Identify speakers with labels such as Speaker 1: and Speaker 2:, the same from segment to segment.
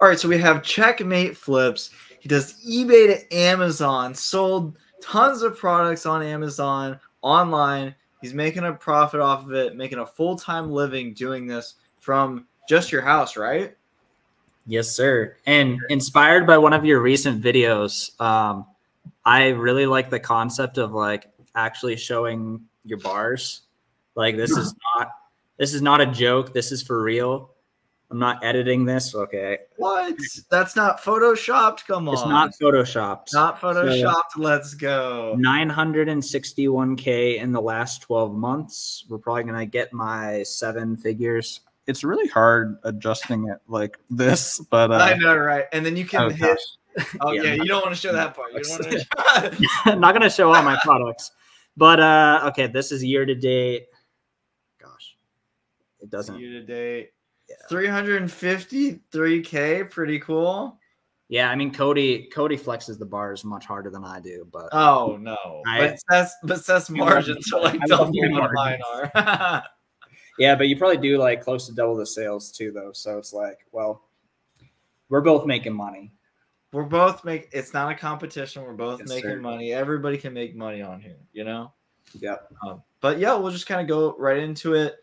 Speaker 1: All right, so we have Checkmate Flips. He does eBay to Amazon, sold tons of products on Amazon online. He's making a profit off of it, making a full time living doing this from just your house, right?
Speaker 2: Yes, sir. And inspired by one of your recent videos, um, I really like the concept of like actually showing your bars. Like this is not this is not a joke. This is for real. I'm not editing this. Okay.
Speaker 1: What? That's not photoshopped. Come on.
Speaker 2: It's not photoshopped.
Speaker 1: Not photoshopped. So, Let's go.
Speaker 2: 961k in the last 12 months. We're probably gonna get my seven figures.
Speaker 3: It's really hard adjusting it like this, but uh,
Speaker 1: I know, right? And then you can oh, hit. Oh yeah. yeah. you don't want to show that part.
Speaker 2: To... I'm not gonna show all my products, but uh, okay, this is year to date. Gosh, it doesn't.
Speaker 1: Year to date. 353k, pretty cool.
Speaker 2: Yeah, I mean Cody Cody flexes the bars much harder than I do, but
Speaker 1: oh no, I, but Seth's but Seth's margins are like double what mine are.
Speaker 2: yeah, but you probably do like close to double the sales too, though. So it's like, well, we're both making money.
Speaker 1: We're both make. It's not a competition. We're both yes, making sir. money. Everybody can make money on here, you know.
Speaker 2: Yeah.
Speaker 1: Um, but yeah, we'll just kind of go right into it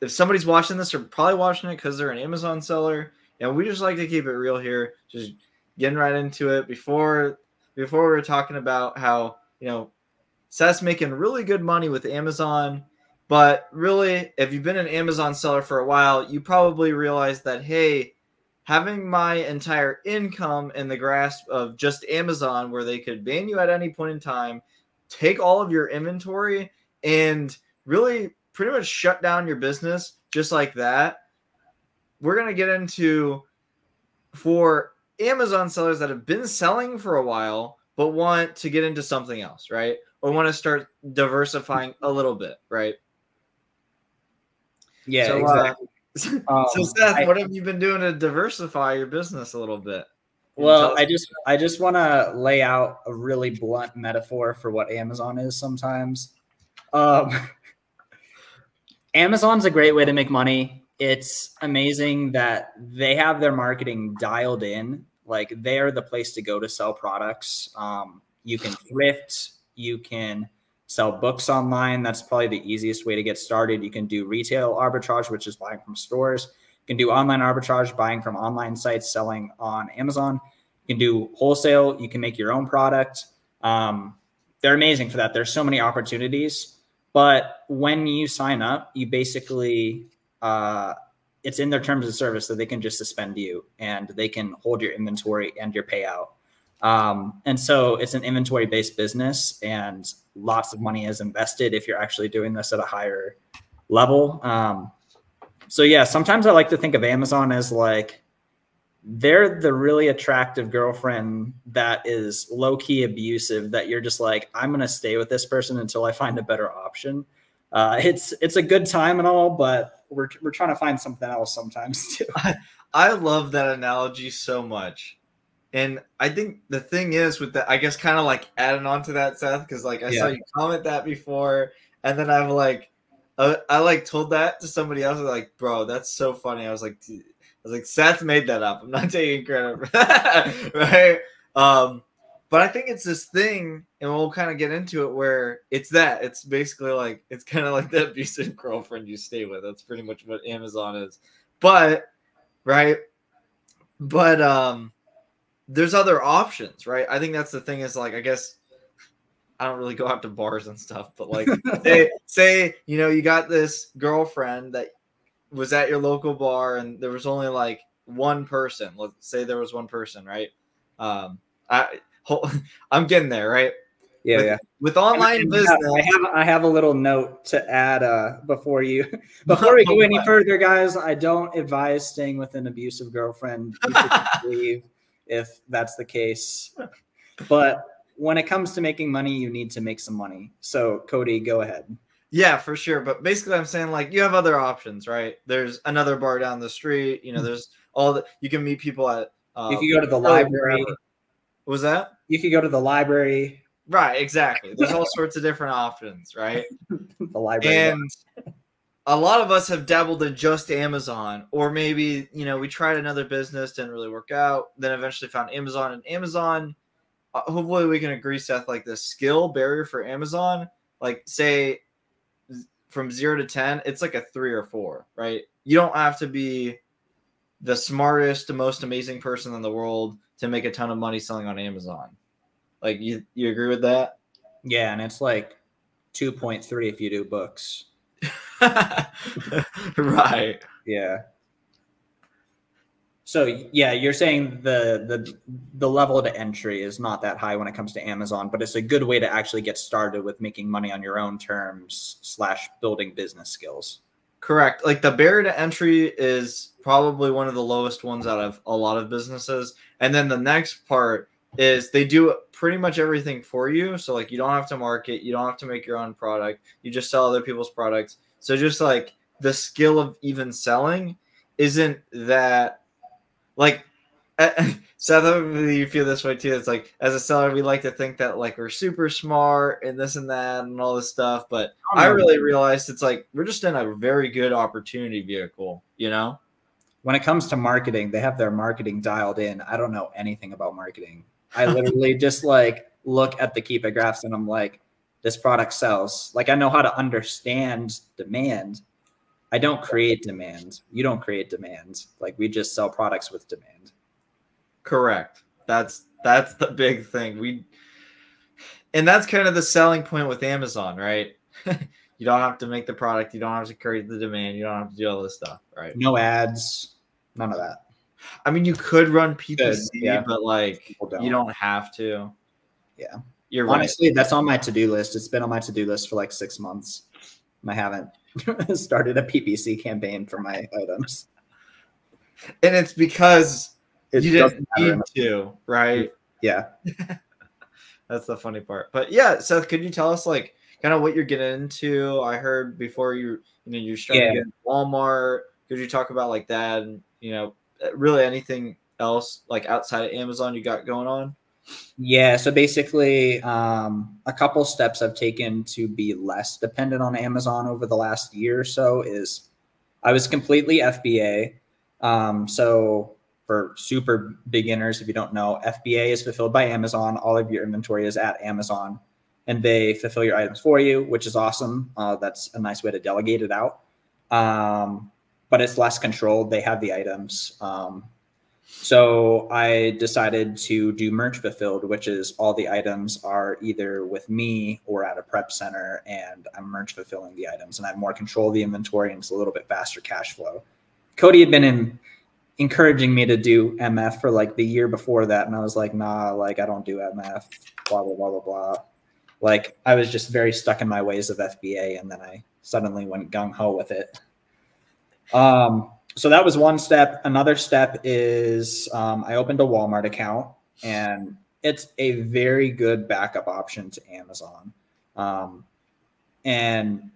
Speaker 1: if somebody's watching this, they're probably watching it because they're an Amazon seller. And we just like to keep it real here, just getting right into it. Before before we were talking about how you know Seth's making really good money with Amazon, but really, if you've been an Amazon seller for a while, you probably realize that hey, having my entire income in the grasp of just Amazon, where they could ban you at any point in time, take all of your inventory, and really pretty much shut down your business just like that. We're going to get into for Amazon sellers that have been selling for a while but want to get into something else, right? Or want to start diversifying a little bit, right?
Speaker 2: Yeah, so, uh,
Speaker 1: exactly. Uh, so Seth, I, what have you been doing to diversify your business a little bit?
Speaker 2: Well, I just I just want to lay out a really blunt metaphor for what Amazon is sometimes. Um, Amazon's a great way to make money. It's amazing that they have their marketing dialed in. Like they are the place to go to sell products. Um, you can thrift, you can sell books online. That's probably the easiest way to get started. You can do retail arbitrage, which is buying from stores. You can do online arbitrage, buying from online sites, selling on Amazon. You can do wholesale. You can make your own product. Um, they're amazing for that. There's so many opportunities. But when you sign up, you basically uh, it's in their terms of service that they can just suspend you and they can hold your inventory and your payout. Um, and so it's an inventory based business and lots of money is invested if you're actually doing this at a higher level. Um, so yeah, sometimes I like to think of Amazon as like they're the really attractive girlfriend that is low key abusive that you're just like i'm gonna stay with this person until i find a better option. Uh, it's it's a good time and all but we're, we're trying to find something else sometimes too.
Speaker 1: I, I love that analogy so much. And i think the thing is with that i guess kind of like adding on to that seth because like i yeah. saw you comment that before and then i've like uh, i like told that to somebody else like bro that's so funny. I was like was like, Seth made that up. I'm not taking credit for that, right? Um, but I think it's this thing, and we'll kind of get into it where it's that. It's basically like it's kind of like the abusive girlfriend you stay with. That's pretty much what Amazon is. But right, but um, there's other options, right? I think that's the thing. Is like I guess I don't really go out to bars and stuff, but like say say you know you got this girlfriend that was at your local bar and there was only like one person. Let's say there was one person, right? Um, I I'm getting there, right?
Speaker 2: Yeah,
Speaker 1: with,
Speaker 2: yeah.
Speaker 1: With online
Speaker 2: and,
Speaker 1: business,
Speaker 2: I have I have a little note to add uh, before you before we go any further, guys. I don't advise staying with an abusive girlfriend. Leave if that's the case. But when it comes to making money, you need to make some money. So, Cody, go ahead.
Speaker 1: Yeah, for sure. But basically, I'm saying like you have other options, right? There's another bar down the street. You know, there's all the you can meet people at.
Speaker 2: Uh, you can go to the library.
Speaker 1: What was that?
Speaker 2: You could go to the library.
Speaker 1: Right, exactly. There's all sorts of different options, right?
Speaker 2: the library.
Speaker 1: And a lot of us have dabbled in just Amazon, or maybe you know we tried another business, didn't really work out, then eventually found Amazon, and Amazon. Uh, hopefully, we can agree, Seth. Like the skill barrier for Amazon, like say from zero to ten, it's like a three or four, right? You don't have to be the smartest, the most amazing person in the world to make a ton of money selling on Amazon. Like you, you agree with that?
Speaker 2: Yeah, and it's like two point three if you do books.
Speaker 1: right.
Speaker 2: Yeah. So yeah, you're saying the the the level to entry is not that high when it comes to Amazon, but it's a good way to actually get started with making money on your own terms slash building business skills.
Speaker 1: Correct. Like the barrier to entry is probably one of the lowest ones out of a lot of businesses, and then the next part is they do pretty much everything for you. So like you don't have to market, you don't have to make your own product, you just sell other people's products. So just like the skill of even selling isn't that like Seth, you feel this way too. It's like as a seller, we like to think that like we're super smart and this and that and all this stuff. But oh, I, I really realized it's like we're just in a very good opportunity vehicle, you know?
Speaker 2: When it comes to marketing, they have their marketing dialed in. I don't know anything about marketing. I literally just like look at the Keepa graphs and I'm like, this product sells. Like I know how to understand demand. I don't create demand. You don't create demand. Like we just sell products with demand.
Speaker 1: Correct. That's that's the big thing. We and that's kind of the selling point with Amazon, right? you don't have to make the product, you don't have to create the demand, you don't have to do all this stuff, right?
Speaker 2: No ads, none of that.
Speaker 1: I mean, you could run PPC, yeah. but like don't. you don't have to.
Speaker 2: Yeah. You're honestly right. that's on my to-do list. It's been on my to-do list for like six months. I haven't started a PPC campaign for my items.
Speaker 1: And it's because it you didn't need to, right?
Speaker 2: Yeah.
Speaker 1: that's the funny part. But yeah, Seth, could you tell us like kind of what you're getting into? I heard before you you know you're starting yeah. to get Walmart. Could you talk about like that and you know really anything else like outside of Amazon you got going on?
Speaker 2: Yeah, so basically, um, a couple steps I've taken to be less dependent on Amazon over the last year or so is I was completely FBA. Um, so for super beginners, if you don't know, FBA is fulfilled by Amazon. All of your inventory is at Amazon, and they fulfill your items for you, which is awesome. Uh, that's a nice way to delegate it out. Um, but it's less controlled. They have the items. Um, so I decided to do merch fulfilled, which is all the items are either with me or at a prep center, and I'm merch fulfilling the items, and I have more control of the inventory, and it's a little bit faster cash flow. Cody had been in, encouraging me to do MF for like the year before that, and I was like, nah, like I don't do MF, blah blah blah blah blah. Like I was just very stuck in my ways of FBA, and then I suddenly went gung ho with it. Um, so that was one step. Another step is um, I opened a Walmart account, and it's a very good backup option to Amazon. Um, and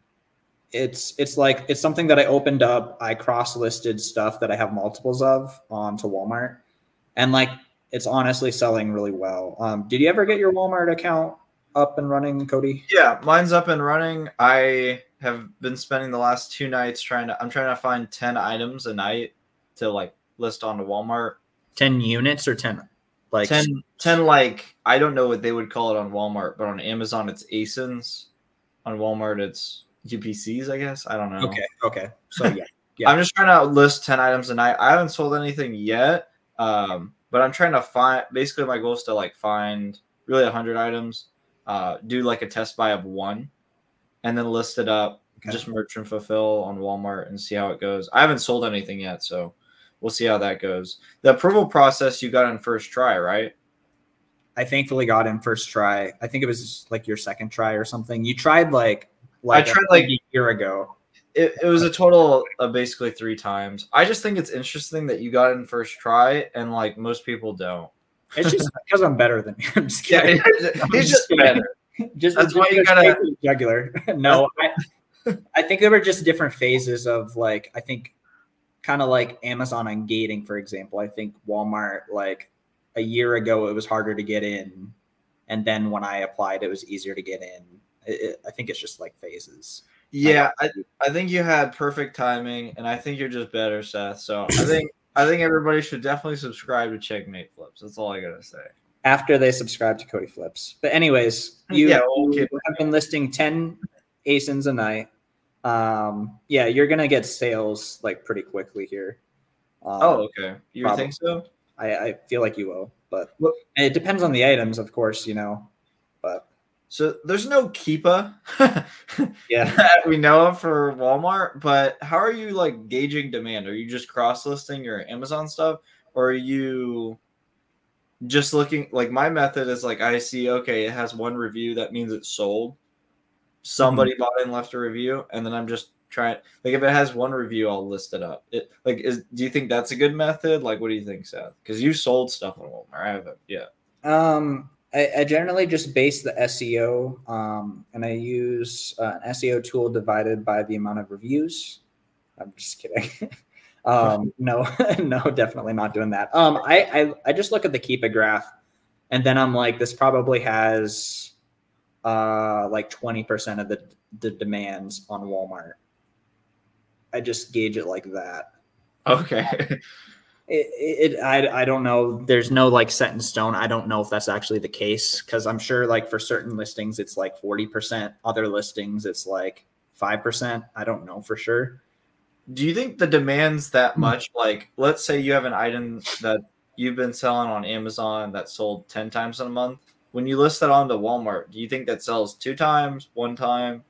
Speaker 2: it's it's like it's something that I opened up. I cross listed stuff that I have multiples of onto Walmart, and like it's honestly selling really well. Um, did you ever get your Walmart account up and running, Cody?
Speaker 1: Yeah, mine's up and running. I have been spending the last two nights trying to. I'm trying to find ten items a night to like list onto Walmart.
Speaker 2: Ten units or ten
Speaker 1: like 10, 10 like I don't know what they would call it on Walmart, but on Amazon it's ASINs. On Walmart it's UPCs, I guess. I don't know.
Speaker 2: Okay. Okay. So yeah. yeah.
Speaker 1: I'm just trying to list 10 items a night. I haven't sold anything yet. Um, but I'm trying to find basically my goal is to like find really 100 items, uh, do like a test buy of one and then list it up, okay. just merchant fulfill on Walmart and see how it goes. I haven't sold anything yet, so we'll see how that goes. The approval process you got in first try, right?
Speaker 2: I thankfully got in first try. I think it was like your second try or something. You tried like like
Speaker 1: I tried like
Speaker 2: a year ago.
Speaker 1: It, it was a total of basically three times. I just think it's interesting that you got in first try and like most people don't.
Speaker 2: It's just because I'm better than you. I'm just kidding. Yeah,
Speaker 1: he's just, just better.
Speaker 2: just that's why you gotta jugular. no, I, I think there were just different phases of like I think kind of like Amazon ungating, for example. I think Walmart like a year ago it was harder to get in, and then when I applied, it was easier to get in. It, it, I think it's just like phases.
Speaker 1: Yeah, I, I think you had perfect timing, and I think you're just better, Seth. So I think I think everybody should definitely subscribe to Checkmate Flips. That's all I gotta say.
Speaker 2: After they subscribe to Cody Flips, but anyways, you,
Speaker 1: Yeah, okay.
Speaker 2: have been listing ten ASINs a night. Um, yeah, you're gonna get sales like pretty quickly here. Um,
Speaker 1: Oh, okay. You
Speaker 2: Probably.
Speaker 1: think so?
Speaker 2: I, I feel like you will, but
Speaker 1: What-
Speaker 2: it depends on the items, of course. You know, but
Speaker 1: So there's no Keepa
Speaker 2: yeah.
Speaker 1: that we know of for Walmart, but how are you like gauging demand? Are you just cross listing your Amazon stuff, or are you just looking like my method is like I see okay, it has one review, that means it's sold. Somebody bought it and left a review, and then I'm just trying like if it has one review, I'll list it up. It like is do you think that's a good method? Like what do you think, Seth? Because you sold stuff on Walmart. I haven't yeah.
Speaker 2: Um, I, I generally just base the SEO, um, and I use uh, an SEO tool divided by the amount of reviews. I'm just kidding. um, no, no, definitely not doing that. Um, I, I I just look at the Keepa graph, and then I'm like, this probably has uh like 20% of the the demands on Walmart. I just gauge it like that.
Speaker 1: Okay.
Speaker 2: It, it I, I don't know there's no like set in stone i don't know if that's actually the case because i'm sure like for certain listings it's like 40% other listings it's like 5% i don't know for sure
Speaker 1: Do you think the demands that hmm. much? Like, let's say you have an item that you've been selling on Amazon that sold 10 times in a month. When you list that onto Walmart, do you think that sells two times, one time,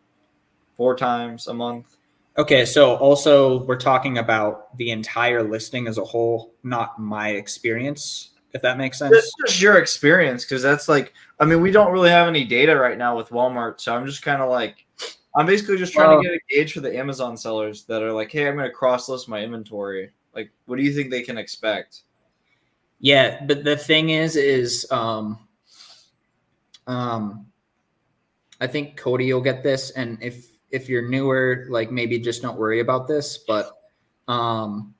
Speaker 1: four times a month?
Speaker 2: okay so also we're talking about the entire listing as a whole not my experience if that makes sense
Speaker 1: That's just your experience because that's like, I mean, we don't really have any data right now with Walmart. So I'm just kind of like, I'm basically just trying
Speaker 2: Well-
Speaker 1: to get a gauge for the Amazon sellers that are like, hey, I'm going to cross list my inventory. Like, what do you think they can expect?
Speaker 2: Yeah, but the thing is, is um, um, I think Cody will get this, and if if you're newer, like maybe just don't worry about this. But um,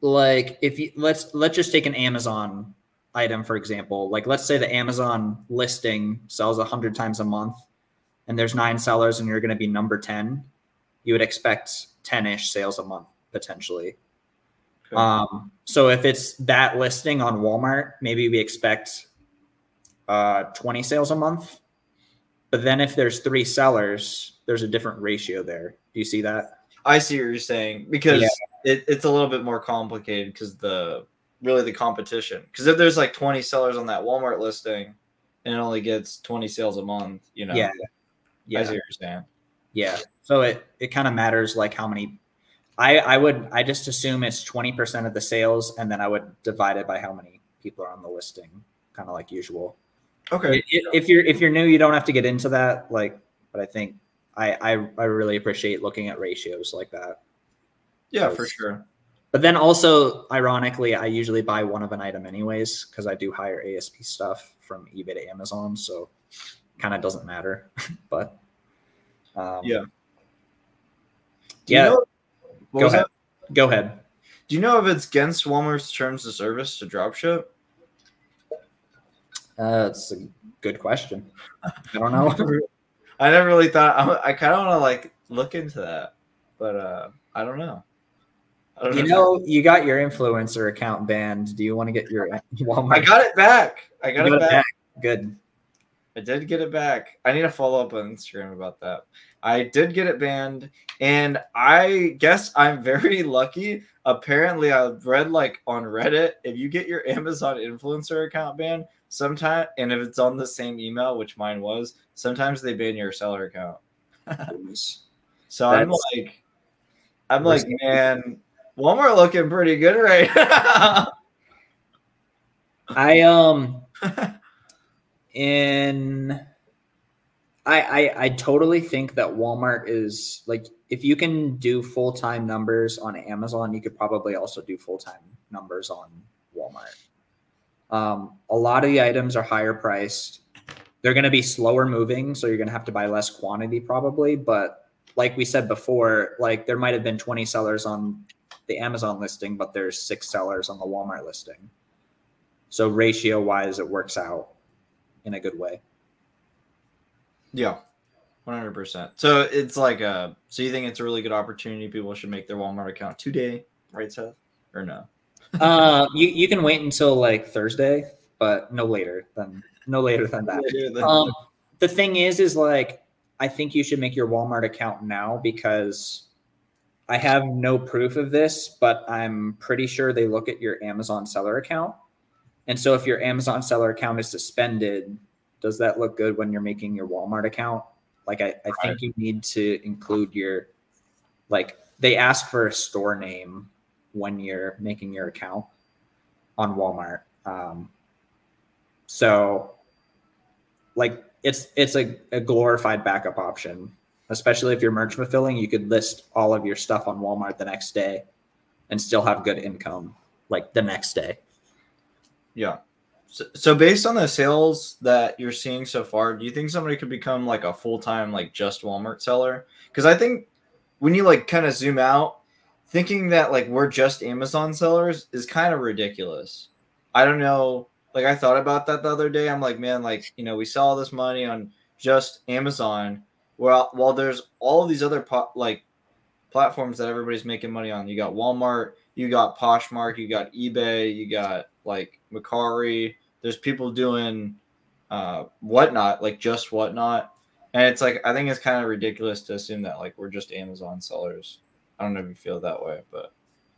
Speaker 2: like if you let's let's just take an Amazon item for example. Like let's say the Amazon listing sells a hundred times a month, and there's nine sellers, and you're going to be number ten. You would expect ten ish sales a month potentially.
Speaker 1: Okay.
Speaker 2: Um, so if it's that listing on Walmart, maybe we expect uh, 20 sales a month. But then if there's three sellers, there's a different ratio there. Do you see that?
Speaker 1: I see what you're saying because
Speaker 2: Yeah.
Speaker 1: it, it's a little bit more complicated because the really the competition. Because if there's like 20 sellers on that Walmart listing and it only gets 20 sales a month, you know,
Speaker 2: Yeah.
Speaker 1: I
Speaker 2: Yeah.
Speaker 1: see what you're saying.
Speaker 2: Yeah. So it, it kind of matters like how many I, I would I just assume it's 20% of the sales and then I would divide it by how many people are on the listing, kind of like usual.
Speaker 1: Okay.
Speaker 2: If you're if you're new, you don't have to get into that. Like, but I think I I, I really appreciate looking at ratios like that.
Speaker 1: Yeah, for sure.
Speaker 2: But then also, ironically, I usually buy one of an item anyways because I do higher ASP stuff from eBay to Amazon, so kind of doesn't matter. but um,
Speaker 1: Yeah.
Speaker 2: Yeah.
Speaker 1: You know,
Speaker 2: Go ahead.
Speaker 1: that?
Speaker 2: go ahead.
Speaker 1: Do you know if it's against Walmart's terms of service to dropship?
Speaker 2: Uh, that's a good question. I don't know.
Speaker 1: I never really thought. I, I kind of want to like look into that, but uh I don't know. I don't
Speaker 2: you know, you got your influencer account banned. Do you want to get your Walmart?
Speaker 1: I got it back. I got
Speaker 2: You
Speaker 1: it back.
Speaker 2: Good.
Speaker 1: I did get it back. I need to follow up on Instagram about that. I did get it banned, and I guess I'm very lucky. Apparently, I've read like on Reddit, if you get your Amazon influencer account banned, sometime and if it's on the same email, which mine was, sometimes they ban your seller account. So I'm like, I'm like, man, Walmart looking pretty good right now.
Speaker 2: I um in I, I I totally think that Walmart is like if you can do full time numbers on Amazon, you could probably also do full time numbers on Walmart. Um, a lot of the items are higher priced. They're going to be slower moving, so you're going to have to buy less quantity probably. But like we said before, like there might have been 20 sellers on the Amazon listing, but there's six sellers on the Walmart listing. So ratio wise, it works out in a good way.
Speaker 1: yeah, One hundred percent. So it's like a. So you think it's a really good opportunity? People should make their Walmart account today, right, Seth? Or no?
Speaker 2: uh, you you can wait until like Thursday, but no later than no later than that.
Speaker 1: Later than-
Speaker 2: Um, the thing is, is like I think you should make your Walmart account now because I have no proof of this, but I'm pretty sure they look at your Amazon seller account. And so if your Amazon seller account is suspended, does that look good when you're making your Walmart account? Like I, I think you need to include your like they ask for a store name when you're making your account on Walmart. Um, so like it's it's a, a glorified backup option, especially if you're merch fulfilling. You could list all of your stuff on Walmart the next day and still have good income like the next day.
Speaker 1: Yeah. So, so based on the sales that you're seeing so far, do you think somebody could become like a full time like just Walmart seller? Because I think when you like kind of zoom out, thinking that like we're just Amazon sellers is kind of ridiculous. I don't know. Like I thought about that the other day. I'm like, man, like you know, we sell all this money on just Amazon. Well, while there's all these other po- like platforms that everybody's making money on. You got Walmart, you got Poshmark, you got eBay, you got like Mercari. There's people doing uh, whatnot, like just whatnot, and it's like I think it's kind of ridiculous to assume that like we're just Amazon sellers. I don't know if you feel that way, but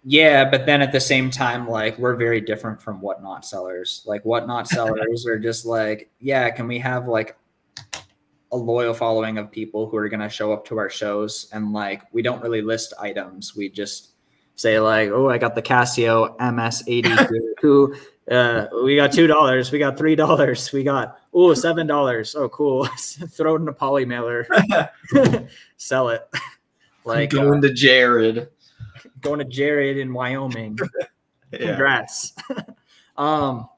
Speaker 2: Yeah, but then at the same time, like we're very different from whatnot sellers. Like whatnot sellers are just like, yeah, can we have like a loyal following of people who are gonna show up to our shows and like we don't really list items. We just say like, oh, I got the Casio MS80 who uh we got two dollars, we got three dollars, we got oh seven dollars. Oh cool. Throw it in a poly mailer, sell it. Like uh,
Speaker 1: going to Jared.
Speaker 2: going to Jared in Wyoming. Congrats. um,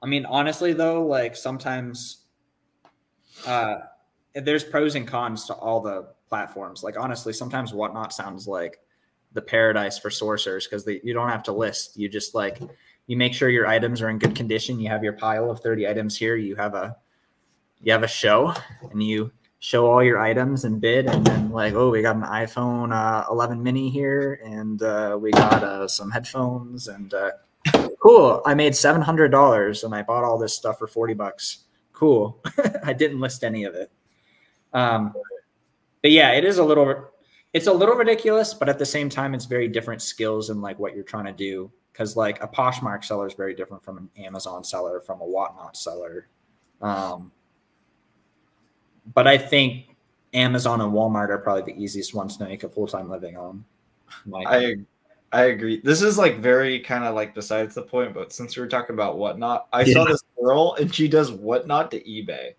Speaker 2: I mean, honestly though, like sometimes uh there's pros and cons to all the platforms. Like honestly, sometimes whatnot sounds like the paradise for sorcerers because you don't have to list. You just like you make sure your items are in good condition. You have your pile of 30 items here. You have a you have a show and you show all your items and bid and then like oh we got an iphone uh, 11 mini here and uh, we got uh, some headphones and uh, cool i made $700 and i bought all this stuff for 40 bucks cool i didn't list any of it um, but yeah it is a little it's a little ridiculous but at the same time it's very different skills and like what you're trying to do because like a poshmark seller is very different from an amazon seller from a whatnot seller um, but I think Amazon and Walmart are probably the easiest ones to make a full time living on. Like,
Speaker 1: I I agree. This is like very kind of like besides the point, but since we were talking about whatnot, I saw this girl and she does whatnot to eBay.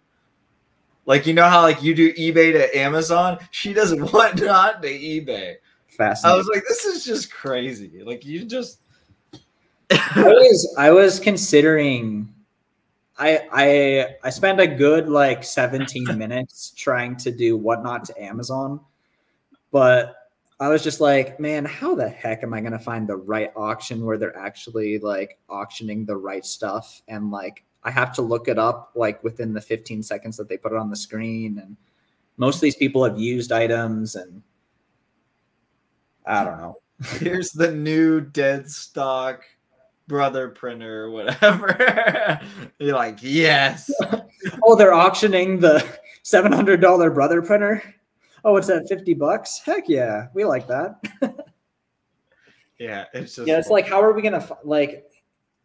Speaker 1: Like you know how like you do eBay to Amazon, she does whatnot to eBay. Fast
Speaker 2: I
Speaker 1: was like, this is just crazy. Like you just
Speaker 2: I was I was considering. I I I spent a good like 17 minutes trying to do whatnot to Amazon, but I was just like, man, how the heck am I gonna find the right auction where they're actually like auctioning the right stuff and like I have to look it up like within the 15 seconds that they put it on the screen and most of these people have used items and I don't know.
Speaker 1: here's the new dead stock brother printer, whatever. You're like, yes.
Speaker 2: Oh, they're auctioning the seven hundred dollar brother printer. Oh, it's at fifty bucks. Heck yeah, we like that.
Speaker 1: Yeah, it's just
Speaker 2: yeah, it's like how are we gonna like?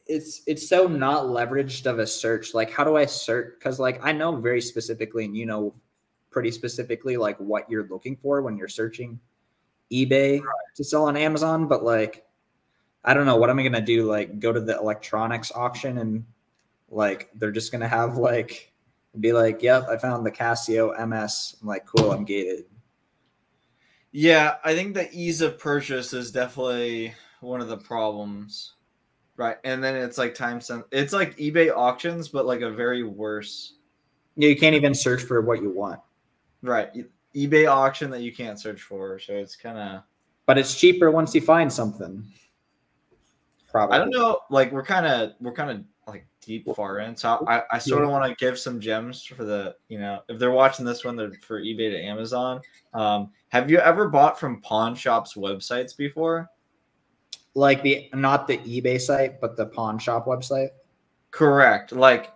Speaker 2: It's it's so not leveraged of a search. Like, how do I search? Because like I know very specifically, and you know pretty specifically, like what you're looking for when you're searching eBay to sell on Amazon. But like, I don't know what am I gonna do? Like, go to the electronics auction and like they're just gonna have like be like, "Yep, I found the Casio MS." I'm like, "Cool, I'm gated."
Speaker 1: Yeah, I think the ease of purchase is definitely one of the problems. Right. And then it's like time sen- it's like eBay auctions, but like a very worse
Speaker 2: Yeah, you can't even search for what you want,
Speaker 1: right. e- eBay auction that you can't search for. So it's kinda
Speaker 2: but it's cheaper once you find something. Probably.
Speaker 1: I don't know, like we're kinda we're kinda like deep far in. So I, I sort of want to give some gems for the you know if they're watching this one, they're for eBay to Amazon. Um, have you ever bought from pawn shops websites before?
Speaker 2: Like the not the eBay site, but the pawn shop website.
Speaker 1: Correct. Like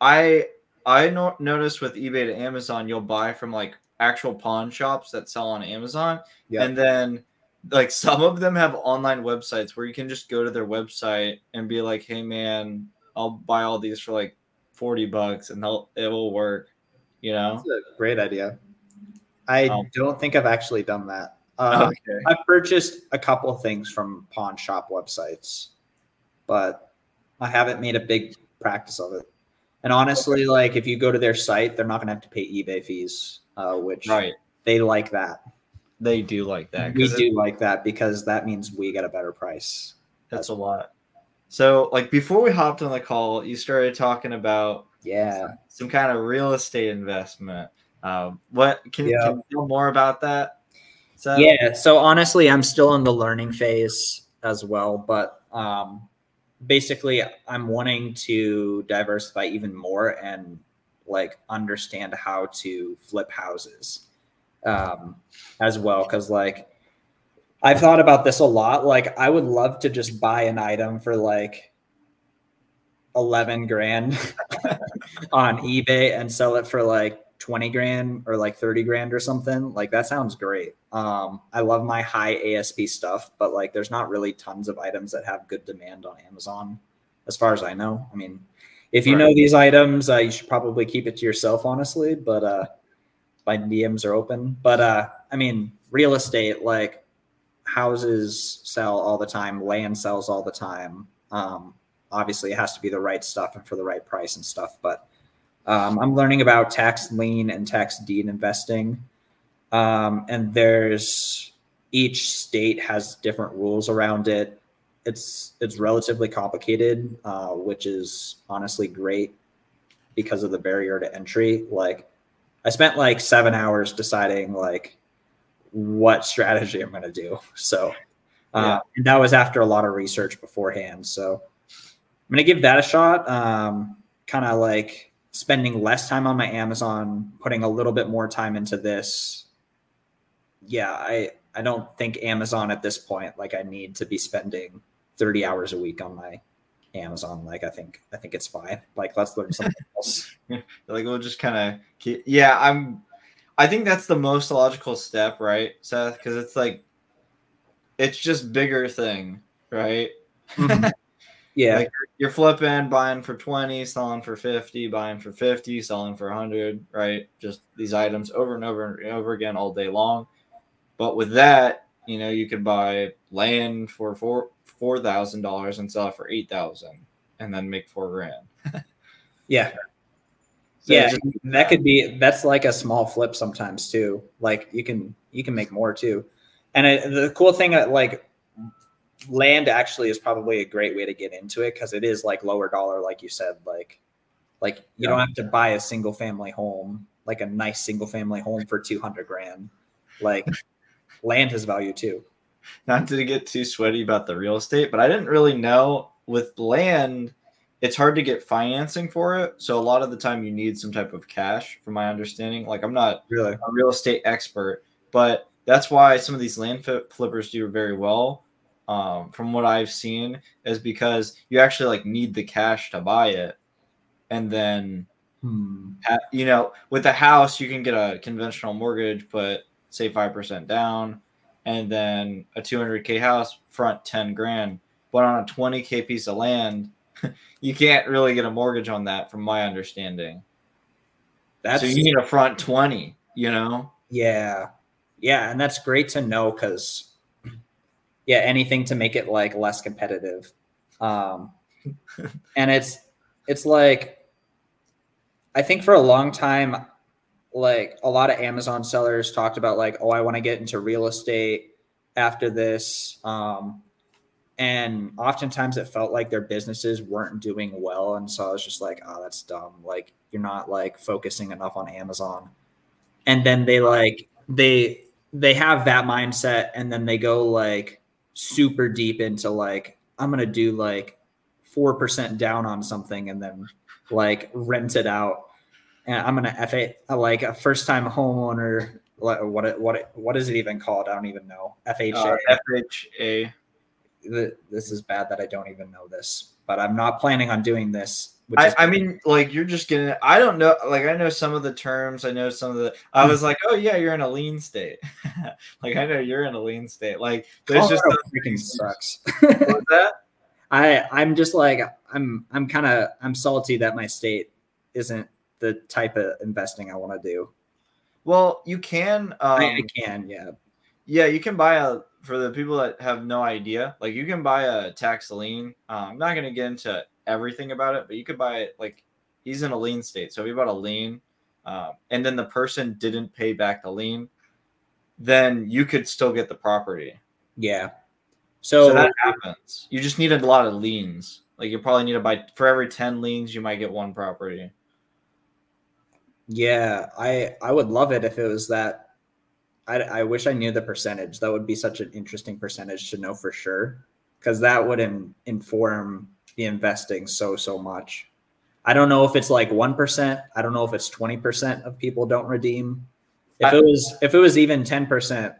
Speaker 1: I I no- noticed with eBay to Amazon, you'll buy from like actual pawn shops that sell on Amazon,
Speaker 2: Yeah.
Speaker 1: and then like some of them have online websites where you can just go to their website and be like, "Hey, man, I'll buy all these for like forty bucks, and they'll it will work." You know?
Speaker 2: That's a great idea. I
Speaker 1: Oh.
Speaker 2: don't think I've actually done that. Uh,
Speaker 1: okay.
Speaker 2: I've purchased a couple of things from pawn shop websites, but I haven't made a big practice of it. And honestly, like if you go to their site, they're not going to have to pay eBay fees, uh, which
Speaker 1: Right.
Speaker 2: they like that.
Speaker 1: They do like that.
Speaker 2: We
Speaker 1: 'cause it-
Speaker 2: do like that because that means we get a better price.
Speaker 1: That's a lot. So, like before we hopped on the call, you started talking about
Speaker 2: Yeah.
Speaker 1: some kind of real estate investment. Um, what can,
Speaker 2: Yeah.
Speaker 1: can you tell more about that? So,
Speaker 2: Yeah. So honestly, I'm still in the learning phase as well, but um, basically, I'm wanting to diversify even more and like understand how to flip houses um, as well. Because like I've thought about this a lot. Like I would love to just buy an item for like 11 grand on eBay and sell it for like 20 grand or like 30 grand or something. Like that sounds great. Um, I love my high ASP stuff, but like there's not really tons of items that have good demand on Amazon, as far as I know. I mean, if you know these items, uh, you should probably keep it to yourself, honestly. But uh, my DMs are open. But uh, I mean, real estate, like houses sell all the time, land sells all the time. Um, obviously, it has to be the right stuff and for the right price and stuff. But um, I'm learning about tax lien and tax deed investing. Um, and there's each state has different rules around it. It's it's relatively complicated, uh, which is honestly great because of the barrier to entry. Like I spent like seven hours deciding like what strategy I'm going to do. So uh,
Speaker 1: Yeah.
Speaker 2: and that was after a lot of research beforehand. So I'm going to give that a shot. Um, kind of like spending less time on my Amazon, putting a little bit more time into this. Yeah, I I don't think Amazon at this point like I need to be spending 30 hours a week on my Amazon. Like I think I think it's fine. Like let's learn something else.
Speaker 1: like we'll just kind of keep. Yeah, I'm. I think that's the most logical step, right, Seth? Because it's like, it's just bigger thing, right? Mm-hmm.
Speaker 2: Yeah.
Speaker 1: Like you're flipping, buying for 20, selling for 50, buying for 50, selling for 100, right? Just these items over and over and over again all day long. But with that, you know, you could buy land for four four thousand dollars and sell it for eight thousand, and then make four grand.
Speaker 2: yeah.
Speaker 1: So
Speaker 2: yeah,
Speaker 1: just-
Speaker 2: that could be that's like a small flip sometimes too. Like you can you can make more too. And it, the cool thing uh, like land actually is probably a great way to get into it because it is like lower dollar like you said like like you don't have to buy a single family home like a nice single family home for 200 grand like land has value too
Speaker 1: not to get too sweaty about the real estate, but I didn't really know with land, it's hard to get financing for it. So a lot of the time you need some type of cash, from my understanding. Like I'm not
Speaker 2: really
Speaker 1: a real estate expert, but that's why some of these land flippers do very well. Um, from what I've seen, is because you actually like need the cash to buy it, and then
Speaker 2: hmm.
Speaker 1: you know with a house you can get a conventional mortgage, put say five percent down, and then a 200k house front 10 grand. But on a 20k piece of land, you can't really get a mortgage on that, from my understanding.
Speaker 2: that's
Speaker 1: so you need a front 20, you know.
Speaker 2: Yeah. Yeah. And that's great to know because, yeah, anything to make it like less competitive. Um, and it's, it's like, I think for a long time, like a lot of Amazon sellers talked about, like, oh, I want to get into real estate after this. Um, and oftentimes it felt like their businesses weren't doing well. And so I was just like, oh, that's dumb. Like, you're not like focusing enough on Amazon and then they like they they have that mindset and then they go like super deep into like i'm gonna do like four percent down on something and then like rent it out. And I'm gonna FA like a first time homeowner. What what what what is it even called? I don't even know. FHA.
Speaker 1: Uh, FHA.
Speaker 2: This is bad that I don't even know this, but I'm not planning on doing this
Speaker 1: I, I, mean, like you're just getting. I don't know. Like I know some of the terms. I know some of the. I was like, oh yeah, you're in a lean state. like I know you're in a lean state. Like there's just
Speaker 2: freaking sucks. That? I I'm just like I'm I'm kind of I'm salty that my state isn't the type of investing I want to do.
Speaker 1: Well, you can. Um,
Speaker 2: I, I can, yeah.
Speaker 1: Yeah, you can buy a for the people that have no idea. Like you can buy a tax lien. Um, I'm not going to get into everything about it, but you could buy it like he's in a lien state. So if you bought a lien, um, and then the person didn't pay back the lien, then you could still get the property.
Speaker 2: Yeah.
Speaker 1: So, so that happens. You just need a lot of liens. Like you probably need to buy for every 10 liens, you might get one property.
Speaker 2: Yeah, I I would love it if it was that. I, I wish I knew the percentage. That would be such an interesting percentage to know for sure, because that would in, inform the investing so so much. I don't know if it's like one percent. I don't know if it's twenty percent of people don't redeem. If it was if it was even ten percent,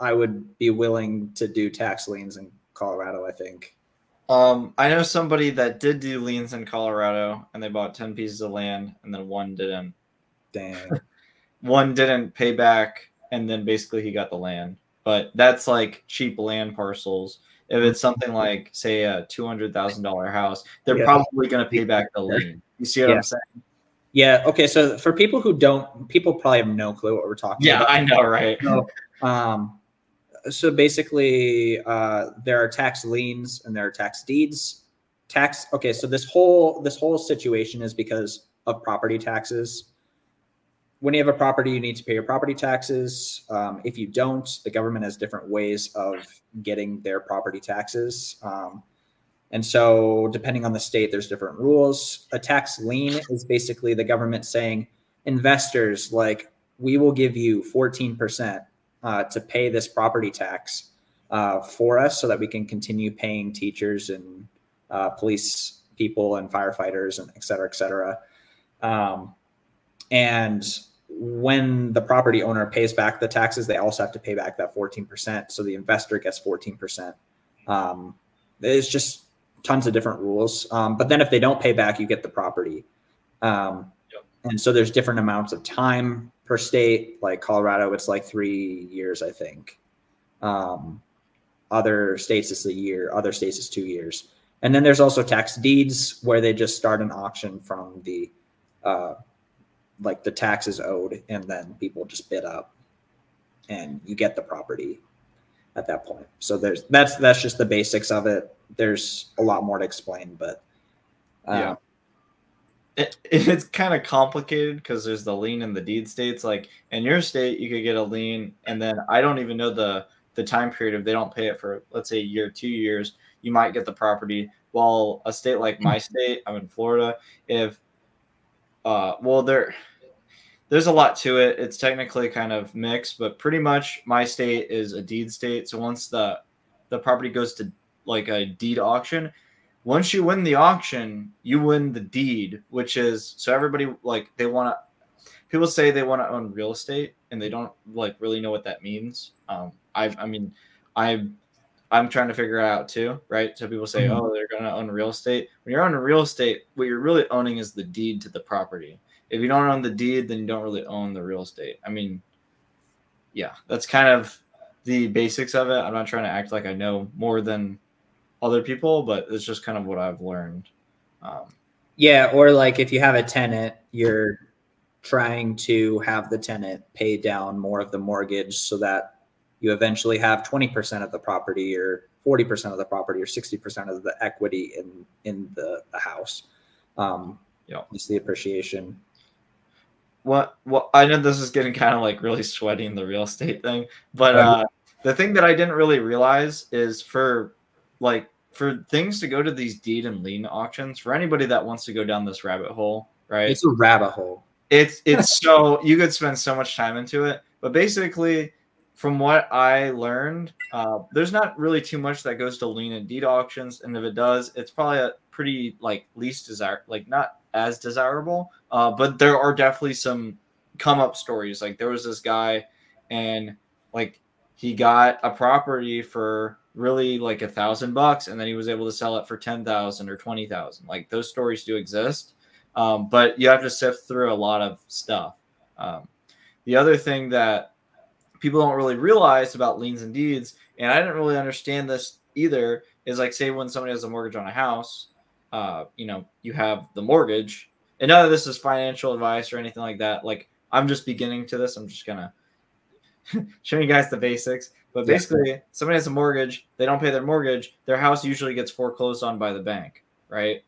Speaker 2: I would be willing to do tax liens in Colorado. I think.
Speaker 1: Um, I know somebody that did do liens in Colorado, and they bought ten pieces of land, and then one didn't.
Speaker 2: Dang.
Speaker 1: one didn't pay back, and then basically he got the land. But that's like cheap land parcels if it's something like, say, a two hundred thousand dollar house, they're yeah. probably going to pay back the lien. You see what
Speaker 2: yeah.
Speaker 1: I'm saying?
Speaker 2: Yeah. Okay. So for people who don't, people probably have no clue what we're talking
Speaker 1: yeah,
Speaker 2: about.
Speaker 1: Yeah, I know, right?
Speaker 2: So, um, so basically, uh, there are tax liens and there are tax deeds. Tax. Okay. So this whole this whole situation is because of property taxes when you have a property, you need to pay your property taxes. Um, if you don't, the government has different ways of getting their property taxes. Um, and so, depending on the state, there's different rules. A tax lien is basically the government saying, investors, like, we will give you 14% uh, to pay this property tax uh, for us so that we can continue paying teachers and uh, police people and firefighters and et cetera, et cetera. Um, and when the property owner pays back the taxes, they also have to pay back that 14%. So the investor gets 14%. Um, there's just tons of different rules. Um, but then if they don't pay back, you get the property. Um, yep. And so there's different amounts of time per state. Like Colorado, it's like three years, I think. Um, other states, it's a year. Other states, it's two years. And then there's also tax deeds where they just start an auction from the uh, like the taxes owed and then people just bid up and you get the property at that point. So there's that's that's just the basics of it. There's a lot more to explain but
Speaker 1: uh, yeah. It, it's kind of complicated because there's the lien in the deed states like in your state you could get a lien and then i don't even know the the time period if they don't pay it for let's say a year two years you might get the property. While a state like my state i'm in florida if uh, well, there, there's a lot to it. It's technically kind of mixed, but pretty much my state is a deed state. So once the the property goes to like a deed auction, once you win the auction, you win the deed, which is so everybody like they want to. People say they want to own real estate, and they don't like really know what that means. Um, I, I mean, I I'm trying to figure it out too, right? So people say, mm-hmm. oh, they're going to own real estate. When you're owning real estate, what you're really owning is the deed to the property. If you don't own the deed, then you don't really own the real estate. I mean, yeah, that's kind of the basics of it. I'm not trying to act like I know more than other people, but it's just kind of what I've learned. Um,
Speaker 2: yeah, or like if you have a tenant, you're trying to have the tenant pay down more of the mortgage so that you eventually have 20% of the property or 40% of the property or 60% of the equity in in the, the house. Um yeah. it's the appreciation.
Speaker 1: What well i know this is getting kind of like really sweaty in the real estate thing but uh the thing that i didn't really realize is for like for things to go to these deed and lien auctions for anybody that wants to go down this rabbit hole right?
Speaker 2: It's a rabbit hole.
Speaker 1: It's it's so you could spend so much time into it but basically from what I learned, uh, there's not really too much that goes to lien and deed auctions, and if it does, it's probably a pretty like least desire, like not as desirable. Uh, but there are definitely some come up stories. Like there was this guy, and like he got a property for really like a thousand bucks, and then he was able to sell it for ten thousand or twenty thousand. Like those stories do exist, um, but you have to sift through a lot of stuff. Um, the other thing that people don't really realize about liens and deeds, and I didn't really understand this either, is like say when somebody has a mortgage on a house, uh, you know, you have the mortgage, and none of this is financial advice or anything like that. Like I'm just beginning to this. I'm just gonna show you guys the basics. But basically, yeah. somebody has a mortgage, they don't pay their mortgage, their house usually gets foreclosed on by the bank, right?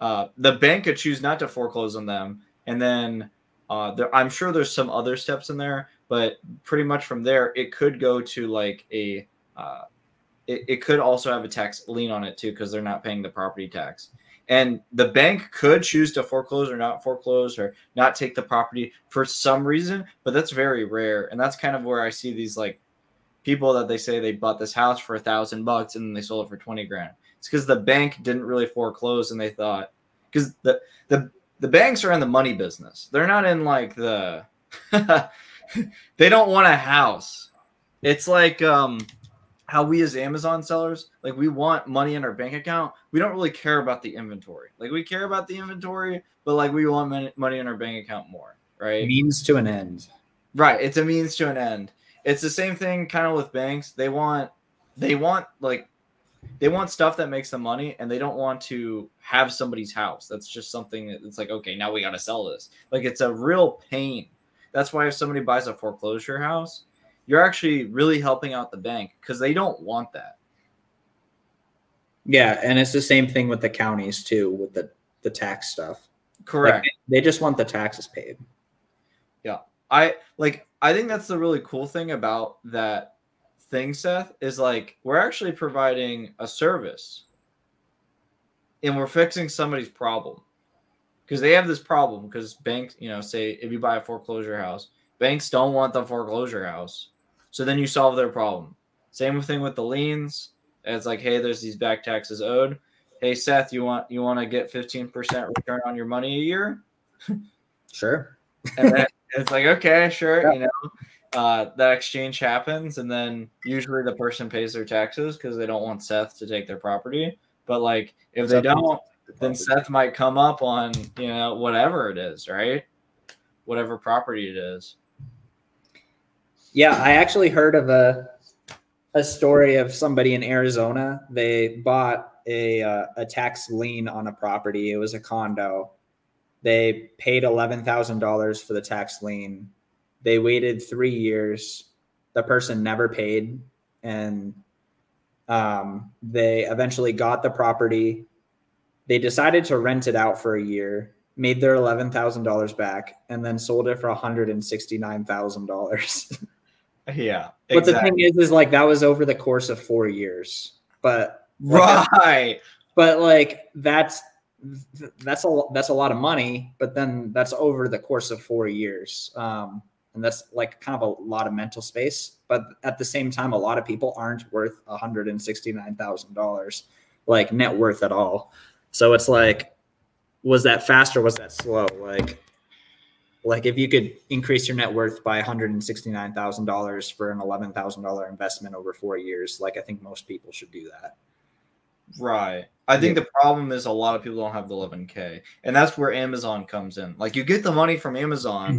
Speaker 1: Uh, the bank could choose not to foreclose on them, and then uh, there, I'm sure there's some other steps in there, but pretty much from there, it could go to like a. Uh, it, it could also have a tax lien on it too because they're not paying the property tax. And the bank could choose to foreclose or not foreclose or not take the property for some reason, but that's very rare. And that's kind of where I see these like people that they say they bought this house for a thousand bucks and they sold it for 20 grand. It's because the bank didn't really foreclose and they thought because the the the banks are in the money business. They're not in like the they don't want a house. It's like um how we as Amazon sellers, like we want money in our bank account. We don't really care about the inventory. Like we care about the inventory, but like we want money in our bank account more, right?
Speaker 2: Means to an end.
Speaker 1: Right. It's a means to an end. It's the same thing kind of with banks. They want they want like they want stuff that makes them money and they don't want to have somebody's house. That's just something that it's like, okay, now we got to sell this. Like it's a real pain. That's why if somebody buys a foreclosure house, you're actually really helping out the bank because they don't want that.
Speaker 2: Yeah, and it's the same thing with the counties too, with the the tax stuff.
Speaker 1: Correct.
Speaker 2: Like, they just want the taxes paid.
Speaker 1: Yeah. I like I think that's the really cool thing about that thing, Seth, is like we're actually providing a service and we're fixing somebody's problem. Because they have this problem because banks, you know, say if you buy a foreclosure house, banks don't want the foreclosure house. So then you solve their problem. Same thing with the liens. It's like, hey, there's these back taxes owed. Hey, Seth, you want you want to get 15% return on your money a year?
Speaker 2: Sure.
Speaker 1: and then it's like, okay, sure, yeah. you know. Uh, that exchange happens, and then usually the person pays their taxes because they don't want Seth to take their property. But like, if they don't, then Seth might come up on you know whatever it is, right? Whatever property it is.
Speaker 2: Yeah, I actually heard of a a story of somebody in Arizona. They bought a uh, a tax lien on a property. It was a condo. They paid eleven thousand dollars for the tax lien. They waited three years. The person never paid, and um, they eventually got the property. They decided to rent it out for a year, made their eleven thousand dollars back, and then sold it for one hundred and sixty nine thousand dollars.
Speaker 1: Yeah.
Speaker 2: Exactly. But the thing is, is like that was over the course of four years. But
Speaker 1: right.
Speaker 2: But like that's that's a that's a lot of money. But then that's over the course of four years. Um, and that's like kind of a lot of mental space. But at the same time, a lot of people aren't worth one hundred and sixty nine thousand dollars, like net worth at all. So it's like, was that fast or was that slow? Like like if you could increase your net worth by $169,000 for an $11,000 investment over 4 years, like I think most people should do that.
Speaker 1: Right. I think yeah. the problem is a lot of people don't have the 11k. And that's where Amazon comes in. Like you get the money from Amazon. Hmm.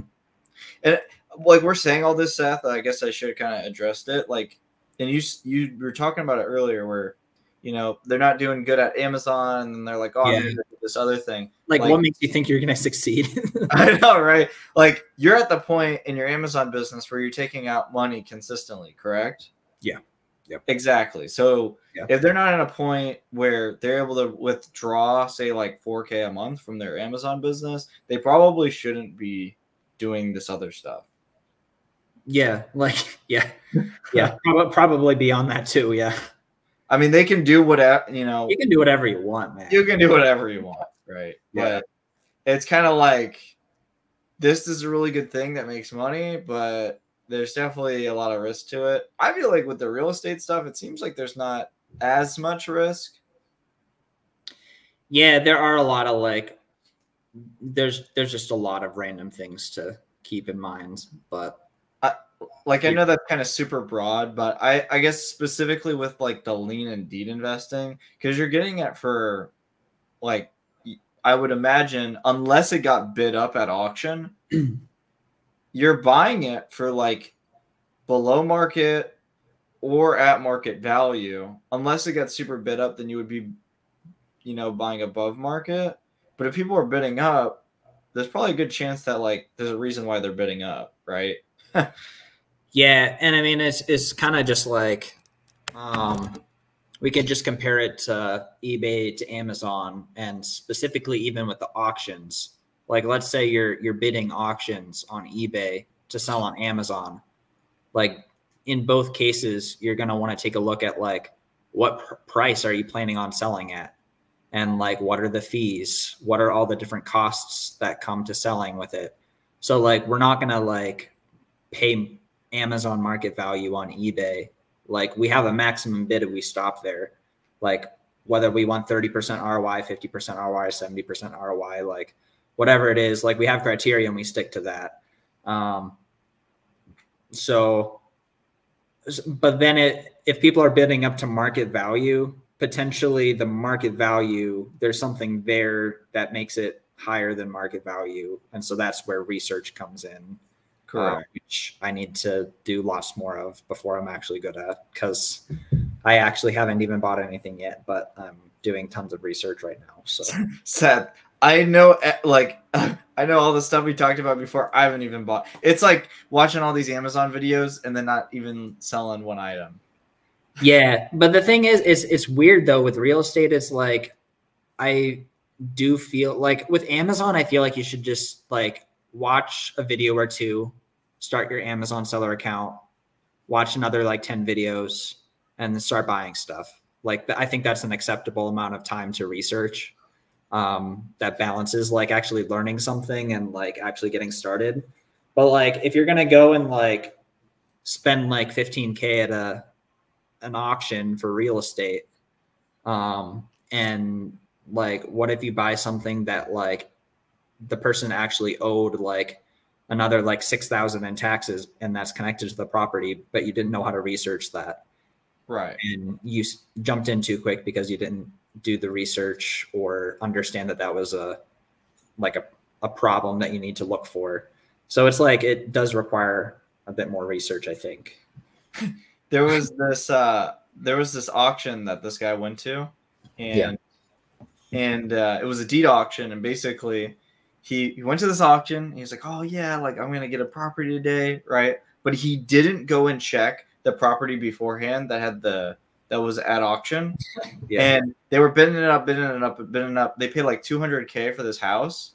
Speaker 1: and like we're saying all this Seth, I guess I should kind of addressed it like and you you were talking about it earlier where you know they're not doing good at Amazon, and they're like, oh, yeah. this other thing.
Speaker 2: Like, like, what makes you think you're going to succeed?
Speaker 1: I know, right? Like, you're at the point in your Amazon business where you're taking out money consistently, correct?
Speaker 2: Yeah. Yep.
Speaker 1: Exactly. So yeah. if they're not at a point where they're able to withdraw, say, like 4K a month from their Amazon business, they probably shouldn't be doing this other stuff.
Speaker 2: Yeah. Like, yeah. Yeah. probably beyond that, too. Yeah.
Speaker 1: I mean, they can do whatever you know.
Speaker 2: You can do whatever you want, man.
Speaker 1: You can do whatever you want, right? Yeah. But it's kind of like this is a really good thing that makes money, but there's definitely a lot of risk to it. I feel like with the real estate stuff, it seems like there's not as much risk.
Speaker 2: Yeah, there are a lot of like there's there's just a lot of random things to keep in mind, but
Speaker 1: like I know that's kind of super broad, but I I guess specifically with like the lien and deed investing because you're getting it for like I would imagine unless it got bid up at auction, you're buying it for like below market or at market value. Unless it got super bid up, then you would be, you know, buying above market. But if people are bidding up, there's probably a good chance that like there's a reason why they're bidding up, right?
Speaker 2: yeah, and I mean it's it's kind of just like um we could just compare it to eBay to Amazon and specifically even with the auctions. Like let's say you're you're bidding auctions on eBay to sell on Amazon. Like in both cases, you're going to want to take a look at like what pr- price are you planning on selling at? And like what are the fees? What are all the different costs that come to selling with it? So like we're not going to like pay Amazon market value on eBay like we have a maximum bid if we stop there. Like whether we want 30% ROI, 50% ROI, 70% ROI, like whatever it is, like we have criteria and we stick to that. Um, so, but then it, if people are bidding up to market value, potentially the market value, there's something there that makes it higher than market value. And so that's where research comes in. Correct. Uh, which I need to do lots more of before I'm actually good at because I actually haven't even bought anything yet, but I'm doing tons of research right now. So
Speaker 1: Seth, I know eh, like I know all the stuff we talked about before. I haven't even bought. It's like watching all these Amazon videos and then not even selling one item.
Speaker 2: Yeah, but the thing is, is it's weird though with real estate. It's like I do feel like with Amazon, I feel like you should just like watch a video or two, start your Amazon seller account, watch another like 10 videos, and then start buying stuff. Like I think that's an acceptable amount of time to research. Um, that balances like actually learning something and like actually getting started. But like if you're gonna go and like spend like 15k at a an auction for real estate, um, and like what if you buy something that like the person actually owed like another like 6000 in taxes and that's connected to the property but you didn't know how to research that.
Speaker 1: Right.
Speaker 2: And you jumped in too quick because you didn't do the research or understand that that was a like a, a problem that you need to look for. So it's like it does require a bit more research i think.
Speaker 1: There was this uh there was this auction that this guy went to and yeah. and uh, it was a deed auction and basically he, he went to this auction. He was like, oh, yeah, like I'm going to get a property today. Right. But he didn't go and check the property beforehand that had the, that was at auction. yeah. And they were bidding it up, bidding it up, bidding it up. They paid like 200K for this house.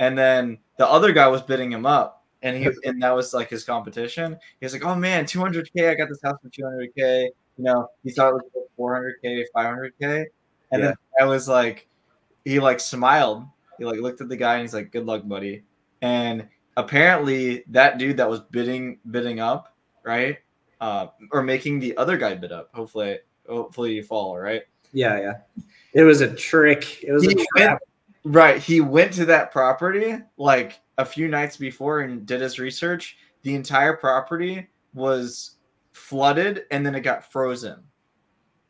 Speaker 1: And then the other guy was bidding him up. And he and that was like his competition. He was like, "Oh man, 200k! I got this house for 200k." You know, he thought it was 400k, 500k, and yeah. then I was like, he like smiled he like looked at the guy and he's like, "Good luck, buddy." And apparently, that dude that was bidding bidding up, right, uh, or making the other guy bid up. Hopefully, hopefully you fall right?
Speaker 2: Yeah, yeah. It was a trick. It was he.
Speaker 1: Went, right. He went to that property like a few nights before and did his research. The entire property was flooded and then it got frozen.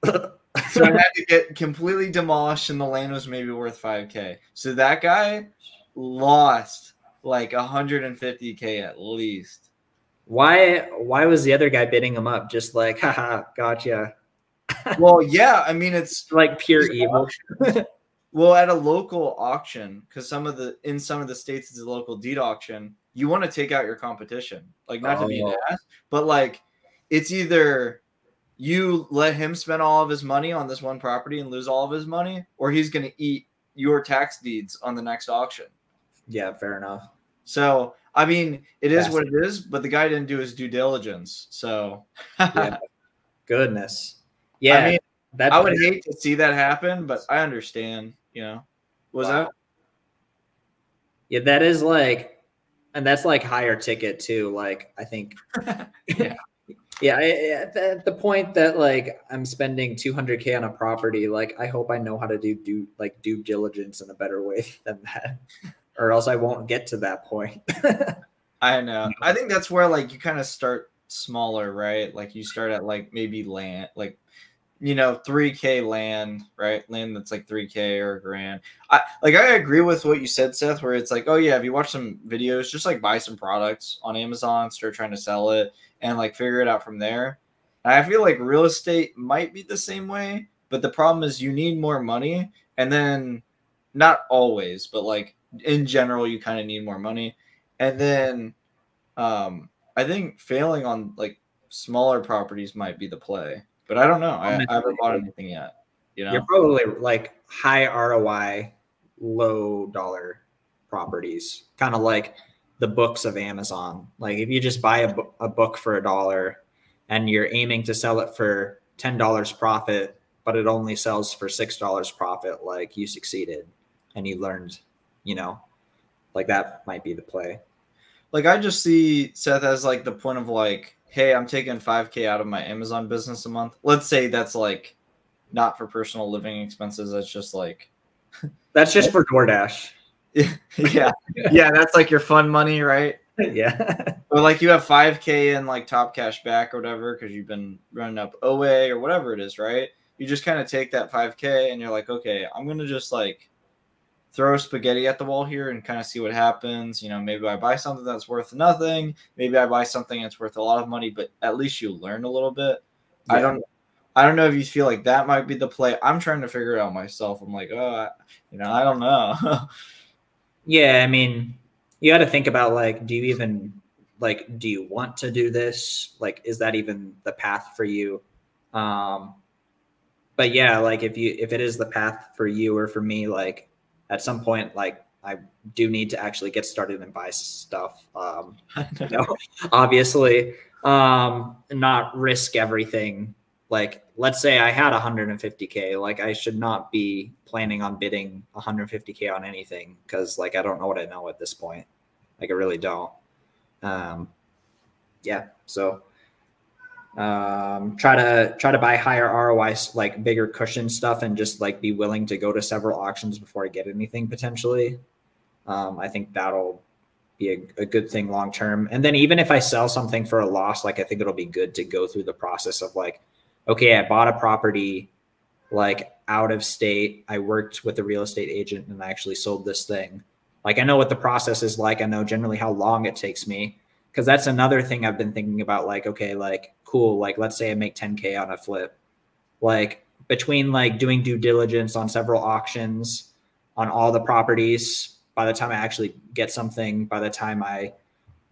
Speaker 1: so I had to get completely demolished, and the land was maybe worth five k. So that guy lost like 150k at least.
Speaker 2: Why? Why was the other guy bidding him up? Just like, haha, gotcha.
Speaker 1: well, yeah. I mean, it's
Speaker 2: like pure evil.
Speaker 1: well, at a local auction, because some of the in some of the states it's a local deed auction. You want to take out your competition, like not oh. to be oh. an oh. ass, but like it's either you let him spend all of his money on this one property and lose all of his money, or he's going to eat your tax deeds on the next auction.
Speaker 2: Yeah, fair enough.
Speaker 1: So, I mean, it is what it is, but the guy didn't do his due diligence. So,
Speaker 2: yeah. goodness. Yeah. I mean,
Speaker 1: I would hate to see that happen, but I understand, you know. Was wow. that?
Speaker 2: Yeah, that is like and that's like higher ticket too. Like I think,
Speaker 1: Yeah.
Speaker 2: Yeah. I- At the, point that like I'm spending 200k on a property, like I hope I know how to do do like due diligence in a better way than that, or else I won't get to that point.
Speaker 1: I know. I think that's where like you kind of start smaller, right? Like you start at like maybe land, like you know, 3k land, right? Land that's like 3k or a grand. I like I agree with what you said, Seth, where it's like, oh yeah, if you watch some videos, just like buy some products on Amazon, start trying to sell it and like figure it out from there. And I feel like real estate might be the same way, but the problem is you need more money and then not always, but like in general, you kind of need more money. And then um I think failing on like smaller properties might be the play. But I don't know. I, I haven't bought anything yet. You know?
Speaker 2: You're probably like high ROI, low dollar properties, kind of like the books of Amazon. Like if you just buy a, bu- a book for a dollar and you're aiming to sell it for $10 profit, but it only sells for $6 profit, like you succeeded and you learned, you know, like that might be the play.
Speaker 1: like I just see Seth as like the point of like, hey, I'm taking 5k out of my Amazon business a month. Let's say that's like not for personal living expenses. That's just like
Speaker 2: That's just for DoorDash.
Speaker 1: yeah. Yeah, that's like your fun money, right?
Speaker 2: yeah.
Speaker 1: Or like you have 5k in like top cash back or whatever because you've been running up OA or whatever it is, right? You just kind of take that 5k and you're like, okay, I'm gonna just like throw spaghetti at the wall here and kind of see what happens. You know, maybe I buy something that's worth nothing. Maybe I buy something that's worth a lot of money, but at least you learn a little bit. I don't. I don't know if you feel like that might be the play. I'm trying to figure it out myself. I'm like, oh, I, you know, I don't know.
Speaker 2: Yeah, I mean, you got to think about like, do you even like, do you want to do this? Like, is that even the path for you? Um, but yeah, like if you if it is the path for you or for me, like at some point, like I do need to actually get started and buy stuff. Um, you know, obviously, um, not risk everything. Like, let's say I had 150k, like I should not be planning on bidding 150k on anything because, like, I don't know what I know at this point. Like, I really don't. Um, yeah, so um, try to try to buy higher ROI, like bigger cushion stuff, and just like be willing to go to several auctions before I get anything potentially. Um, I think that'll be a, a good thing long term. And then even if I sell something for a loss, like I think it'll be good to go through the process of like, okay, I bought a property like out of state. I worked with a real estate agent and I actually sold this thing. Like I know what the process is like. I know generally how long it takes me. Cause that's another thing I've been thinking about. Like, okay, like cool. Like let's say I make 10K on a flip. Like between like doing due diligence on several auctions on all the properties, by the time I actually get something, by the time I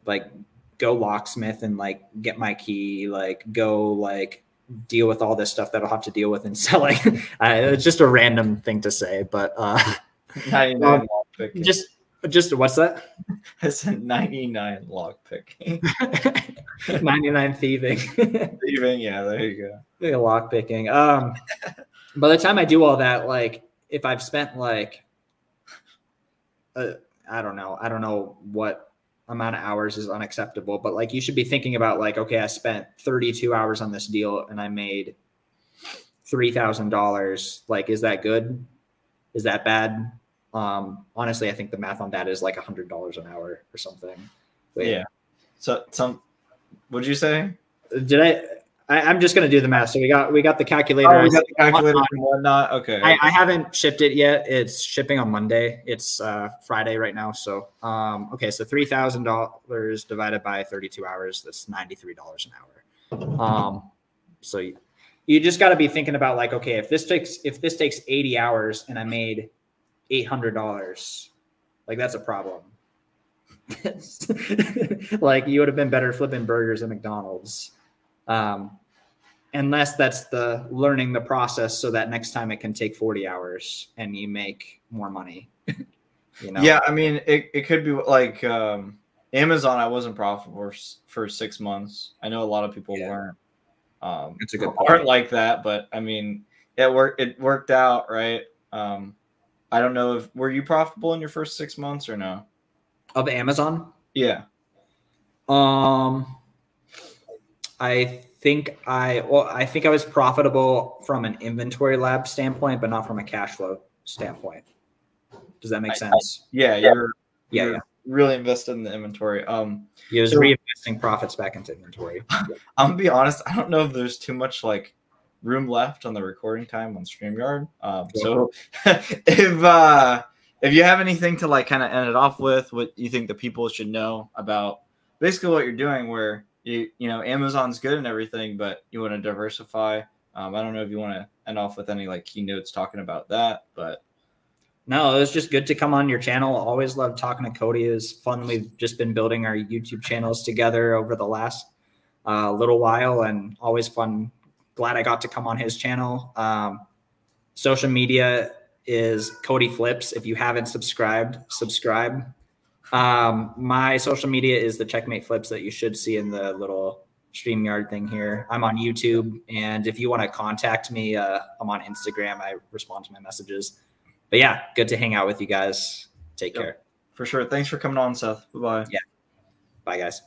Speaker 2: like go locksmith and like get my key, like go like deal with all this stuff that I'll have to deal with in selling. uh, it's just a random thing to say, but uh,
Speaker 1: 99
Speaker 2: Um,
Speaker 1: lock picking.
Speaker 2: just just what's that?
Speaker 1: it's a 99 lock picking.
Speaker 2: 99 thieving.
Speaker 1: Even yeah, there you go.
Speaker 2: lock picking. Um, by the time I do all that, like if I've spent like, uh, I don't know, I don't know what amount of hours is unacceptable, but like you should be thinking about like, okay, I spent 32 hours on this deal and I made three thousand dollars. Like, is that good? Is that bad? Um, honestly, I think the math on that is like a hundred dollars an hour or something. Wait,
Speaker 1: Yeah. So some would you say?
Speaker 2: Did I, I? I'm just gonna do the math. So we got we got the calculator.
Speaker 1: Oh, we got the calculator and whatnot. Okay.
Speaker 2: I, I haven't shipped it yet. It's shipping on Monday. It's uh, Friday right now. So, um, okay, so three thousand dollars divided by thirty-two hours. That's ninety-three dollars an hour. Um, so you, you just got to be thinking about like, okay, if this takes if this takes eighty hours and I made eight hundred dollars, like that's a problem. like you would have been better flipping burgers at McDonald's. Um, unless that's the learning the process so that next time it can take 40 hours and you make more money you know
Speaker 1: Yeah, I mean, it, it could be like um, Amazon. I wasn't profitable for, for six months. I know a lot of people
Speaker 2: Yeah.
Speaker 1: weren't. Um,
Speaker 2: That's a good
Speaker 1: aren't like that, but I mean, it worked. It worked out, right? Um, I don't know if were you profitable in your first six months or no.
Speaker 2: of amazon
Speaker 1: Yeah.
Speaker 2: Um, I think I well, I think I was profitable from an InventoryLab standpoint, but not from a cash flow standpoint. Does that make
Speaker 1: I-
Speaker 2: sense?
Speaker 1: Yeah, you're
Speaker 2: yeah,
Speaker 1: you're
Speaker 2: yeah.
Speaker 1: really invested in the inventory. Um,
Speaker 2: He was
Speaker 1: So-
Speaker 2: reinvesting profits back into inventory.
Speaker 1: I'm gonna be honest. I don't know if there's too much like room left on the recording time on StreamYard. Um, so if uh, if you have anything to like kind of end it off with, what you think the people should know about basically what you're doing, where you you know Amazon's good and everything, but you want to diversify. Um, I don't know if you want to end off with any like keynotes talking about that, but
Speaker 2: No, it was just good to come on your channel. Always love talking to Cody. It was fun. We've just been building our YouTube channels together over the last uh, little while, and always fun. Glad I got to come on his channel. Um, social media is Cody Flips. If you haven't subscribed, subscribe. Um, my social media is the Checkmate Flips that you should see in the little StreamYard thing here. I'm on YouTube, and if you want to contact me, uh, I'm on Instagram. I respond to my messages. But yeah, good to hang out with you guys. Take
Speaker 1: Yep.
Speaker 2: care.
Speaker 1: for sure. Thanks for coming on, Seth. Bye bye. Yeah.
Speaker 2: Bye, guys.